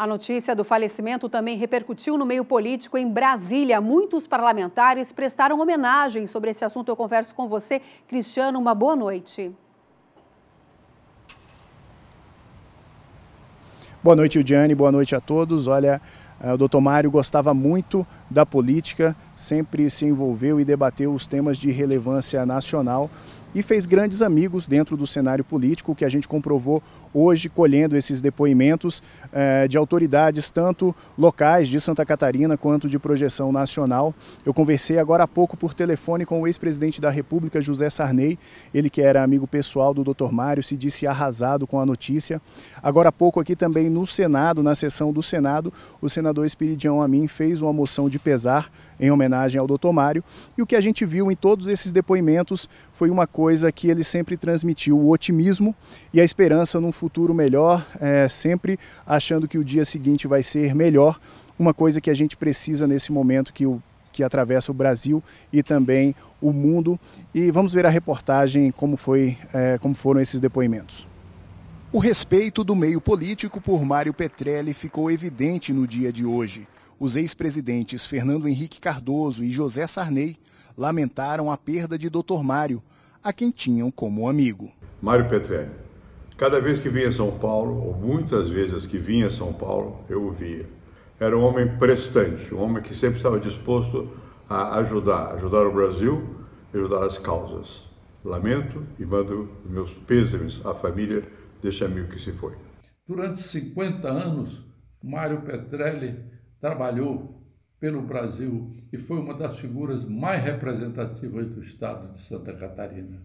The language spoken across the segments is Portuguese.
A notícia do falecimento também repercutiu no meio político em Brasília. Muitos parlamentares prestaram homenagem. Sobre esse assunto eu converso com você. Cristiano, uma boa noite. Boa noite, Udiane. Boa noite a todos. Olha, eh, o doutor Mário gostava muito da política, sempre se envolveu e debateu os temas de relevância nacional e fez grandes amigos dentro do cenário político, que a gente comprovou hoje colhendo esses depoimentos eh, de autoridades, tanto locais de Santa Catarina quanto de projeção nacional. Eu conversei agora há pouco por telefone com o ex-presidente da República, José Sarney, ele que era amigo pessoal do Dr. Mário, se disse arrasado com a notícia. Agora há pouco aqui também no Senado, na sessão do Senado, o senador Espiridião Amin fez uma moção de pesar em homenagem ao Dr. Mário, e o que a gente viu em todos esses depoimentos foi uma coisa que ele sempre transmitiu, o otimismo e a esperança num futuro melhor, é, sempre achando que o dia seguinte vai ser melhor, uma coisa que a gente precisa nesse momento que o que atravessa o Brasil e também o mundo. E vamos ver a reportagem como, foi, é, como foram esses depoimentos. O respeito do meio político por Mário Petrelli ficou evidente no dia de hoje. Os ex-presidentes Fernando Henrique Cardoso e José Sarney lamentaram a perda de Dr. Mário, a quem tinham como amigo. Mário Petrelli. Cada vez que vinha a São Paulo, ou muitas vezes que vinha a São Paulo, eu o via. Era um homem prestante, um homem que sempre estava disposto a ajudar, ajudar o Brasil, ajudar as causas. Lamento e mando meus pêsames à família deste amigo que se foi. Durante 50 anos, Mário Petrelli trabalhou pelo Brasil e foi uma das figuras mais representativas do estado de Santa Catarina.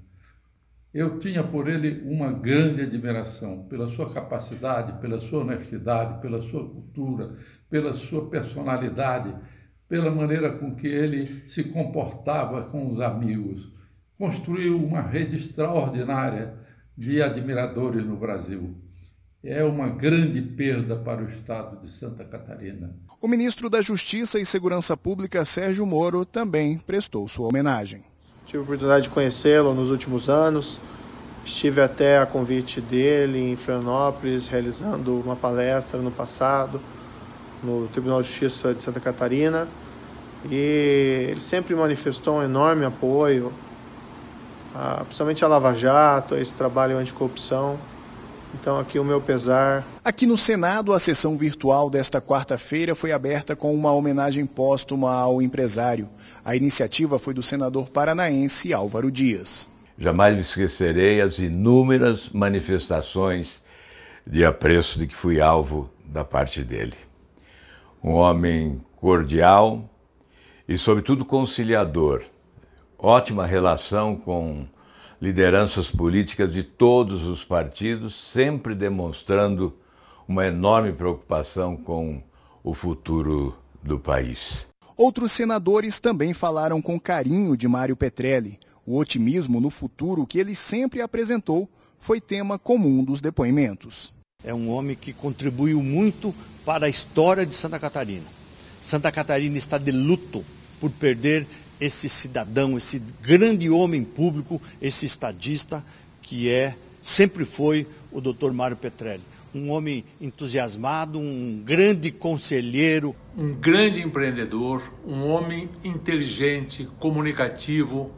Eu tinha por ele uma grande admiração pela sua capacidade, pela sua honestidade, pela sua cultura, pela sua personalidade, pela maneira com que ele se comportava com os amigos. Construiu uma rede extraordinária de admiradores no Brasil. É uma grande perda para o estado de Santa Catarina. O ministro da Justiça e Segurança Pública, Sérgio Moro, também prestou sua homenagem. Tive a oportunidade de conhecê-lo nos últimos anos. Estive até a convite dele em Florianópolis, realizando uma palestra no passado, no Tribunal de Justiça de Santa Catarina. E ele sempre manifestou um enorme apoio, principalmente a Lava Jato, a esse trabalho anticorrupção. Então, aqui o meu pesar. Aqui no Senado, a sessão virtual desta quarta-feira foi aberta com uma homenagem póstuma ao empresário. A iniciativa foi do senador paranaense Álvaro Dias. Jamais me esquecerei as inúmeras manifestações de apreço de que fui alvo da parte dele. Um homem cordial e, sobretudo, conciliador. Ótima relação com lideranças políticas de todos os partidos, sempre demonstrando uma enorme preocupação com o futuro do país. Outros senadores também falaram com carinho de Mário Petrelli. O otimismo no futuro que ele sempre apresentou foi tema comum dos depoimentos. É um homem que contribuiu muito para a história de Santa Catarina. Santa Catarina está de luto por perder esse cidadão, esse grande homem público, esse estadista que é, sempre foi o Dr. Mário Petrelli. Um homem entusiasmado, um grande conselheiro. Um grande empreendedor, um homem inteligente, comunicativo,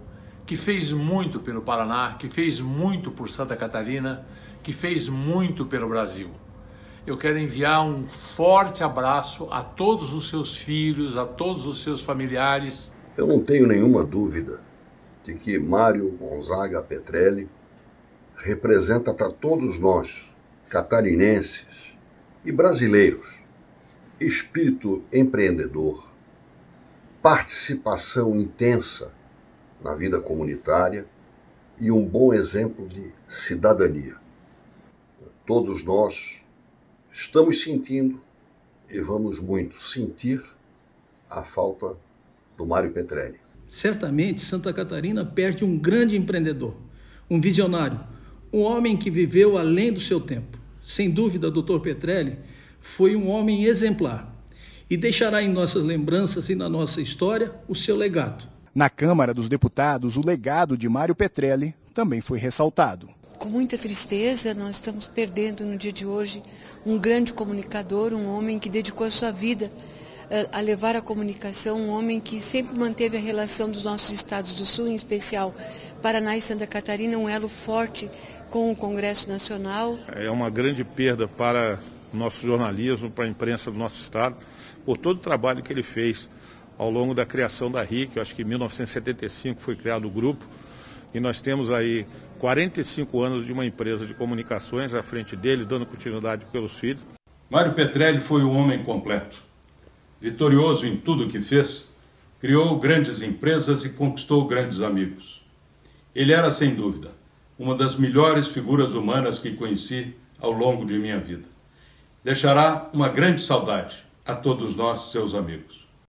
que fez muito pelo Paraná, que fez muito por Santa Catarina, que fez muito pelo Brasil. Eu quero enviar um forte abraço a todos os seus filhos, a todos os seus familiares eu não tenho nenhuma dúvida de que Mário Gonzaga Petrelli representa para todos nós, catarinenses e brasileiros, espírito empreendedor, participação intensa na vida comunitária e um bom exemplo de cidadania. Todos nós estamos sentindo e vamos muito sentir a falta do Mário Petrelli. Certamente Santa Catarina perde um grande empreendedor, um visionário, um homem que viveu além do seu tempo. Sem dúvida, Dr. Petrelli foi um homem exemplar e deixará em nossas lembranças e na nossa história o seu legado. Na Câmara dos Deputados, o legado de Mário Petrelli também foi ressaltado. com muita tristeza, nós estamos perdendo no dia de hoje um grande comunicador, um homem que dedicou a sua vida a levar a comunicação, um homem que sempre manteve a relação dos nossos estados do Sul, em especial Paraná e Santa Catarina, um elo forte com o Congresso Nacional. É uma grande perda para o nosso jornalismo, para a imprensa do nosso estado, por todo o trabalho que ele fez ao longo da criação da RIC. Eu acho que em 1975 foi criado o grupo e nós temos aí 45 anos de uma empresa de comunicações à frente dele, dando continuidade pelos filhos. Mário Petrelli foi um homem completo. Vitorioso em tudo o que fez, criou grandes empresas e conquistou grandes amigos. Ele era, sem dúvida, uma das melhores figuras humanas que conheci ao longo de minha vida. Deixará uma grande saudade a todos nós, seus amigos.